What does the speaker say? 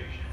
station.